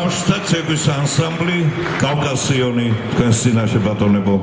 კაცების ანსამბლი კავკასიონი თქვენს წინაშე ბატონებო.